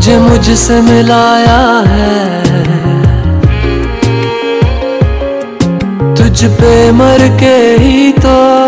तुझे मुझसे मिलाया है। तुझ पे मर के ही तो